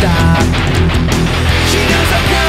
stop She knows I'm